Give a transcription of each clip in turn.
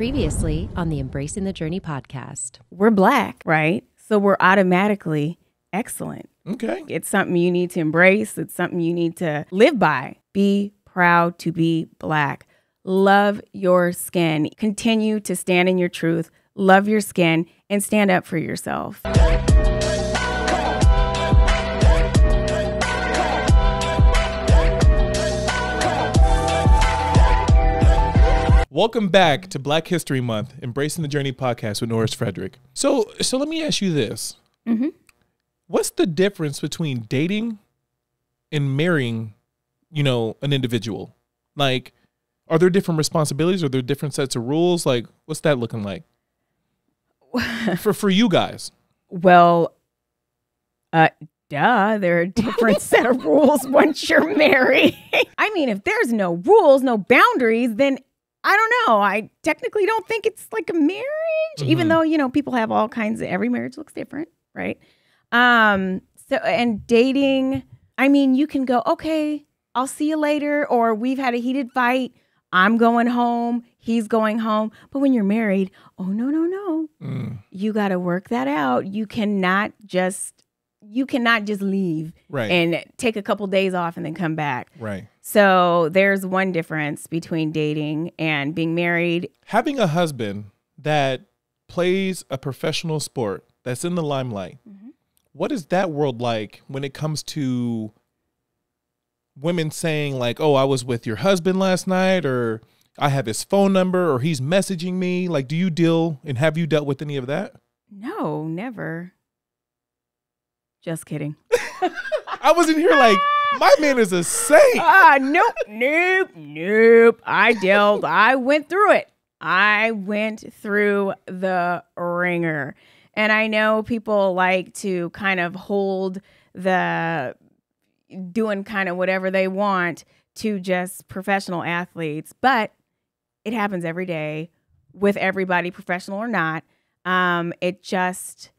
Previously on the Embracing the Journey podcast. We're black, right? So we're automatically excellent. Okay. It's something you need to embrace, it's something you need to live by. Be proud to be black. Love your skin. Continue to stand in your truth, love your skin, and stand up for yourself. Welcome back to Black History Month, Embracing the Journey podcast with Norris Frederick. So, so let me ask you this: Mhm. What's the difference between dating and marrying? You know, an individual. Like, are there different responsibilities? Are there different sets of rules? Like, what's that looking like for for you guys? Well, uh, duh, there are different set of rules once you're married. I mean, if there's no rules, no boundaries, then I don't know. I technically don't think it's like a marriage, even Mhm. though, you know, people have all kinds of every marriage looks different, right? Um, so and dating, I mean, you can go, okay, I'll see you later, or we've had a heated fight. I'm going home, he's going home. But when you're married, oh no, no, no Mm, you got to work that out. You cannot just you cannot just leave right. and take a couple days off and then come back. right. So there's one difference between dating and being married. Having a husband that plays a professional sport that's in the limelight, Mhm. what is that world like when it comes to women saying like, "Oh, I was with your husband last night," or "I have his phone number," or "He's messaging me"? Like, do you deal and have you dealt with any of that? No, never. Just kidding. I was in here like, my man is a saint. Ah, nope, nope, nope. I dealt. I went through it. I went through the wringer. And I know people like to kind of hold the doing kind of whatever they want to just professional athletes, but it happens every day with everybody, professional or not. Um, it just,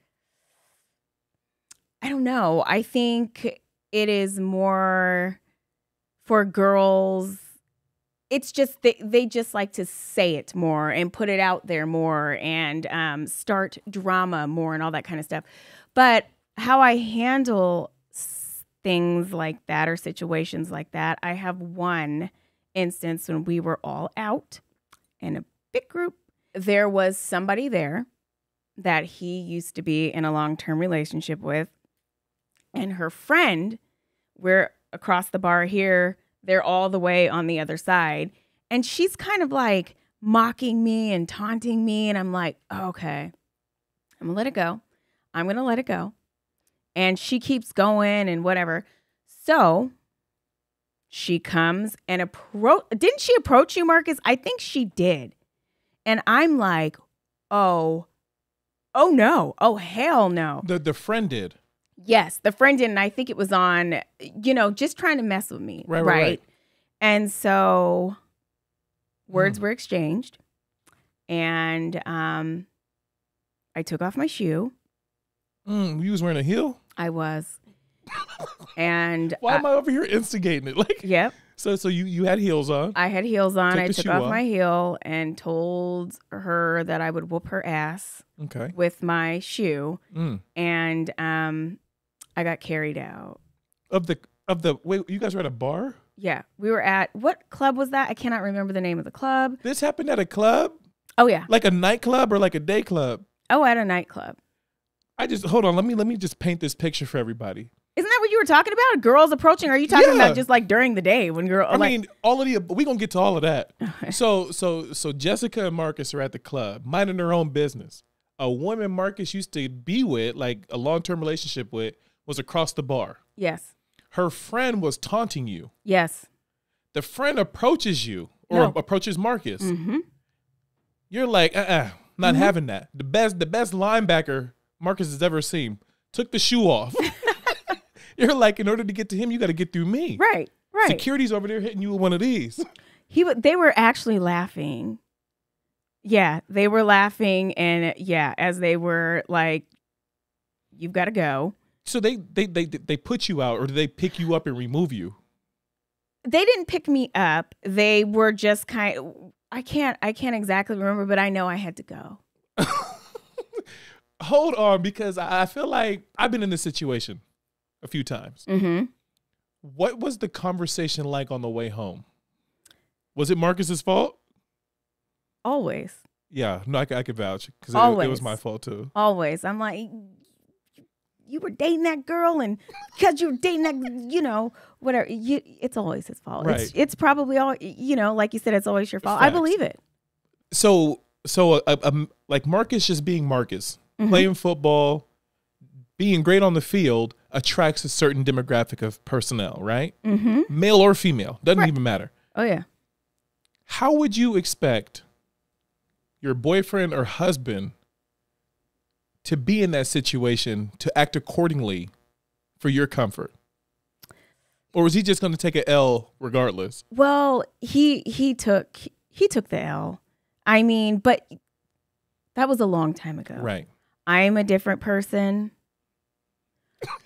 I don't know. I think it is more for girls. It's just they, they just like to say it more and put it out there more and um, start drama more and all that kind of stuff. But how I handle things like that or situations like that, I have one instance when we were all out in a big group. There was somebody there that he used to be in a long term relationship with, and her friend, we're across the bar here, they're all the way on the other side. And she's kind of like mocking me and taunting me. And I'm like, oh, okay, I'm gonna let it go. I'm gonna let it go. And she keeps going and whatever. So she comes and approach didn't she approach you, Marcus? I think she did. And I'm like, oh, oh no. Oh hell no. The the friend did. Yes, the friend did, and I think it was on, you know, just trying to mess with me. Right, right, right. And so words Hmm. were exchanged, and um, I took off my shoe. Mm, you was wearing a heel. I was, and Why uh, am I over here instigating it? Like, yep, so so you you had heels on. I had heels on. I took off off. my heel and told her that I would whoop her ass Okay. with my shoe, Mm. and um, I got carried out. Of the of the wait, you guys were at a bar. Yeah, we were at what club was that? I cannot remember the name of the club. This happened at a club, Oh yeah. like a nightclub or like a day club. Oh, at a nightclub. I just hold on. Let me let me just paint this picture for everybody. Isn't that what you were talking about? Girls approaching? Are you talking Yeah. about just like during the day when girl? I like, mean, all of the we gonna get to all of that. so so so Jessica and Marcus are at the club, minding their own business. A woman Marcus used to be with, like a long term relationship with, was across the bar. yes, Her friend was taunting you. yes. The friend approaches you or No. approaches Marcus. Mm-hmm. You're like, uh, uh not having that. The best, the best linebacker Marcus has ever seen took the shoe off. You're like, in order to get to him, you got to get through me. Right, right. Security's over there hitting you with one of these. He, they were actually laughing. Yeah, they were laughing, and yeah, as they were like, "You've got to go." So they they they they put you out, or do they pick you up and remove you? They didn't pick me up. They were just kind. I can't I can't exactly remember, but I know I had to go. Hold on, because I I feel like I've been in this situation a few times. Mm-hmm. What was the conversation like on the way home? Was it Marcus's fault? Always. Yeah, no, I could vouch because it, it was my fault too. Always. I'm like, you were dating that girl, and because you were dating that, you know, whatever. You, it's always his fault. It's, Right. it's probably all, you know, like you said, it's always your fault. I believe it. So, so uh, um, like Marcus just being Marcus, Mhm. playing football, being great on the field attracts a certain demographic of personnel, right? Mm-hmm. Male or female, doesn't Right. even matter. Oh yeah. How would you expect your boyfriend or husband to be in that situation to act accordingly for your comfort? Or was he just going to take an L regardless? Well, he he took he took the L. I mean, but that was a long time ago. Right. I'm a different person.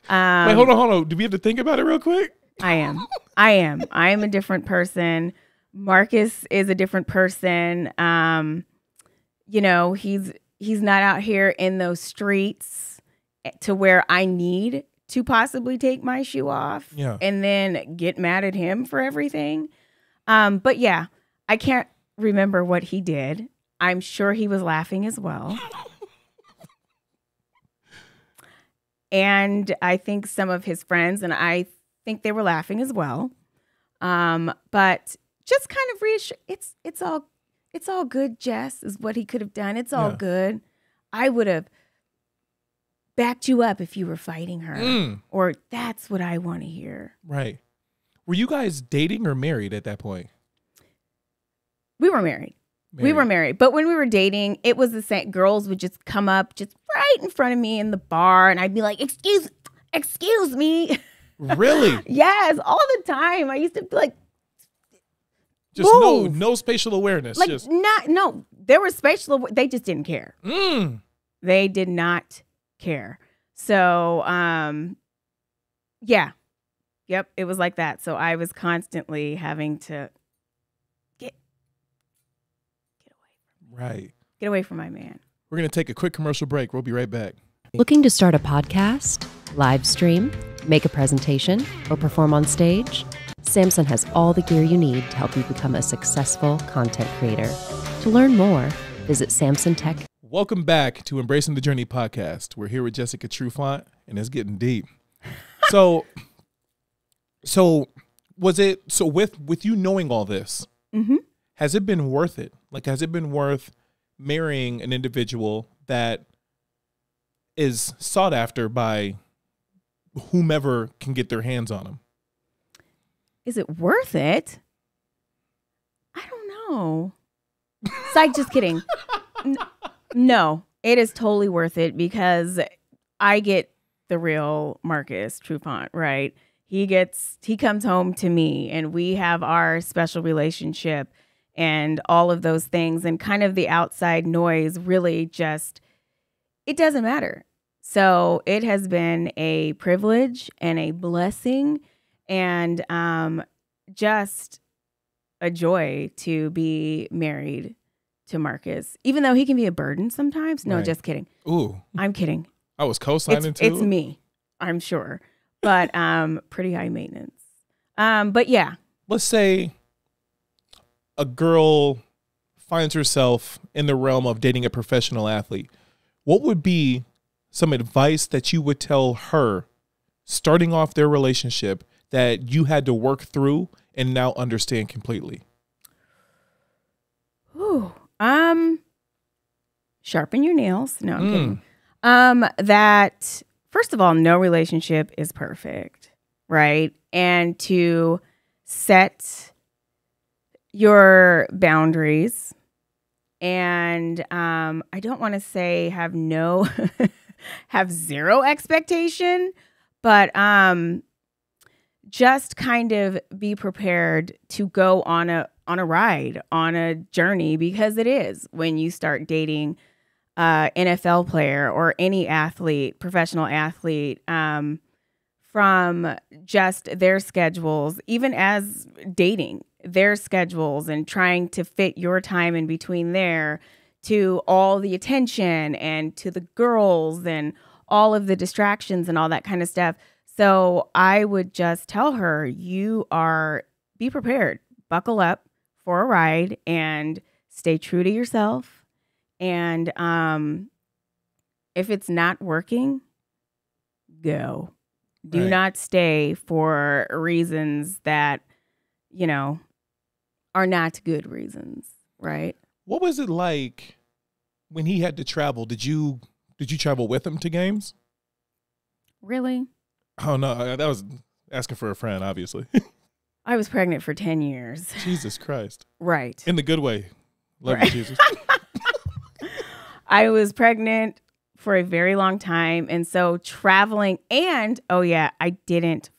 Um, Wait, hold on, hold on. Do we have to think about it real quick? I am. I am. I am a different person. Marcus is a different person. Um, you know, he's he's not out here in those streets to where I need to possibly take my shoe off Yeah. and then get mad at him for everything. Um, but yeah, I can't remember what he did. I'm sure he was laughing as well. and I think some of his friends and I think they were laughing as well. Um, but just kind of reassure it's it's all it's all good, Jess, is what he could have done. It's all Yeah. good. I would have backed you up if you were fighting her. Mm, Or that's what I want to hear. right. Were you guys dating or married at that point? We were married. We were married. But when we were dating, it was the same. Girls would just come up just right in front of me in the bar, and I'd be like, "Excuse, excuse me." Really? yes, all the time. I used to be like, Just no Move. no spatial awareness. like just not no. There was spatial. They just didn't care. mm. They did not care. So, um, yeah, yep, it was like that. So I was constantly having to get get away, Right. get away from my man. We're gonna take a quick commercial break. We'll be right back. Looking to start a podcast, live stream, make a presentation, or perform on stage? Samson has all the gear you need to help you become a successful content creator. To learn more, visit Samson Tech. Welcome back to Embracing the Journey podcast. We're here with Jessica Trufant, and it's getting deep. So, so was it so with with you knowing all this? Mm-hmm. Has it been worth it? Like, has it been worth marrying an individual that is sought after by whomever can get their hands on him? Is it worth it? I don't know. Psych, just kidding. No, it is totally worth it because I get the real Marcus Trufant, right? He gets he comes home to me and we have our special relationship and all of those things and kind of the outside noise really just it doesn't matter. So it has been a privilege and a blessing and um, just a joy to be married to Marcus, even though he can be a burden sometimes. No, Right. just kidding. Ooh, I'm kidding. I was co-signing It's, too. it's me, I'm sure, but um, pretty high maintenance. Um, but yeah, let's say a girl finds herself in the realm of dating a professional athlete, what would be some advice that you would tell her starting off their relationship that you had to work through and now understand completely? Whew. um, sharpen your nails. No, I'm Mm. kidding. Um, that first of all, no relationship is perfect, right? And to set your boundaries and um I don't want to say have no have zero expectation, but um just kind of be prepared to go on a on a ride, on a journey because it is when you start dating uh NFL player or any athlete, professional athlete um from just their schedules, even as dating, their schedules and trying to fit your time in between there to all the attention and to the girls and all of the distractions and all that kind of stuff. So I would just tell her, you are, be prepared, buckle up for a ride and stay true to yourself. And um, if it's not working, go. Do Right. not stay for reasons that, you know, are not good reasons, right? What was it like when he had to travel? Did you did you travel with him to games? Really? Oh no, I- that was asking for a friend, obviously. I was pregnant for 10 years. Jesus Christ, Right. in the good way. Love Right. you, Jesus. I was pregnant for a very long time. And so traveling, and oh, yeah, I didn't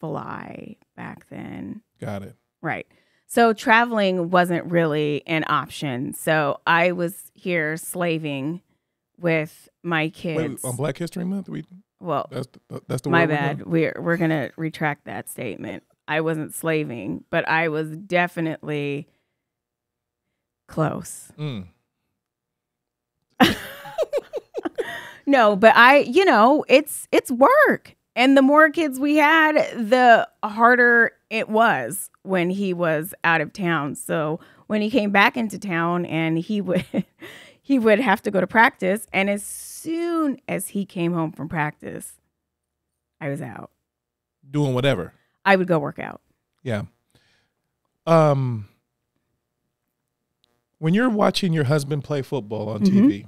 fly back then. Got it. Right. So traveling wasn't really an option. So I was here slaving with my Wait, kids. on Black History Month, we well, that's the, that's the my word we're bad. We're we're gonna retract that statement. I wasn't slaving, but I was definitely close. Mm. No, but I, you know, it's it's work. And the more kids we had, the harder it was when he was out of town. So when he came back into town and he would he would have to go to practice and as soon as he came home from practice, I was out. Doing whatever. I would go work out. Yeah. Um when you're watching your husband play football on Mhm. TV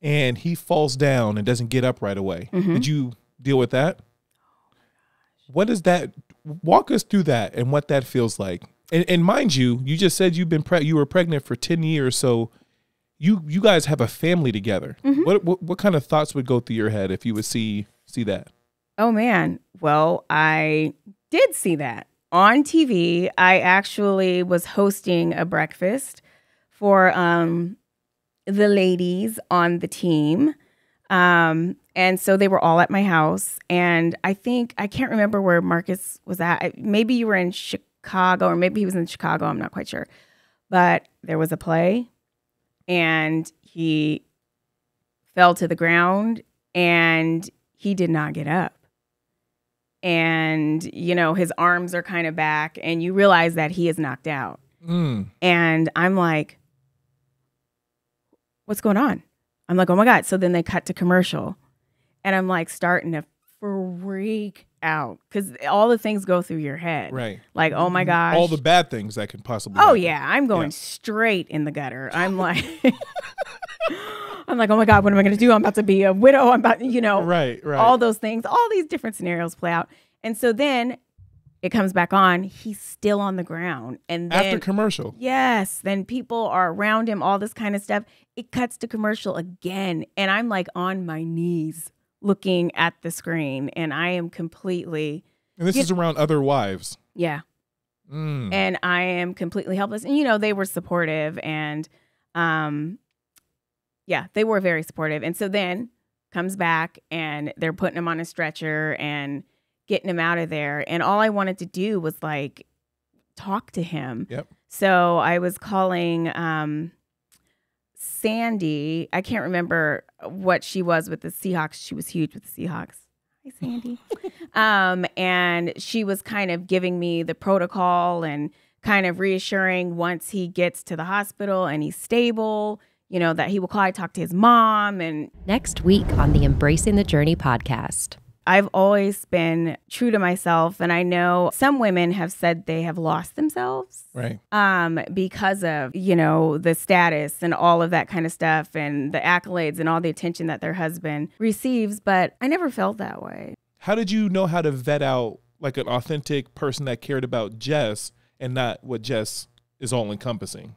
and he falls down and doesn't get up right away, Mhm. did you deal with that? What is that? Walk us through that and what that feels like. And, and mind you, you just said you've been pre- you were pregnant for ten years, so you you guys have a family together. Mhm. What, what what kind of thoughts would go through your head if you would see see that? Oh man. Well, I did see that on TV. I actually was hosting a breakfast for um the ladies on the team. Um and so they were all at my house and I think I can't remember where Marcus was at. I- Maybe you were in Chicago or maybe he was in Chicago, I'm not quite sure. But there was a play and he fell to the ground and he did not get up. And you know his arms are kind of back and you realize that he is knocked out. Mm. and i'm like what's going on? I'm like oh my god. So then they cut to commercial and i'm like starting to freak out because all the things go through your head Right. like oh my mm-hmm. gosh All the bad things that can possibly. Oh happen. yeah, I'm going Yeah. straight in the gutter. I'm like I'm like, "Oh my god, what am I going to do? I'm about to be a widow. I'm about, you know, Right. Right. all those things, all these different scenarios play out. And so then it comes back on, he's still on the ground. And then after commercial. Yes, then people are around him, all this kind of stuff. It cuts to commercial again, and I'm like on my knees looking at the screen and I am completely And this is around other wives. yeah, Mm. and I am completely helpless. And you know, they were supportive and um yeah, they were very supportive. And so then comes back and they're putting him on a stretcher and getting him out of there. And all I wanted to do was like talk to him. Yep. So I was calling um Sandy. I can't remember what she was with the Seahawks. She was huge with the Seahawks. Hi, Sandy. um, and she was kind of giving me the protocol and kind of reassuring once he gets to the hospital and he's stable, you know, that he will call. I talk to his mom and Next week on the Embracing the Journey podcast. I've always been true to myself. And I know some women have said they have lost themselves right. um, because of, you know, the status and all of that kind of stuff and the accolades and all the attention that their husband receives. But I never felt that way. How did you know how to vet out like an authentic person that cared about Jess and not what Jess is all encompassing?